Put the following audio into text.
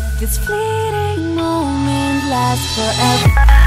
make this fleeting moment last forever.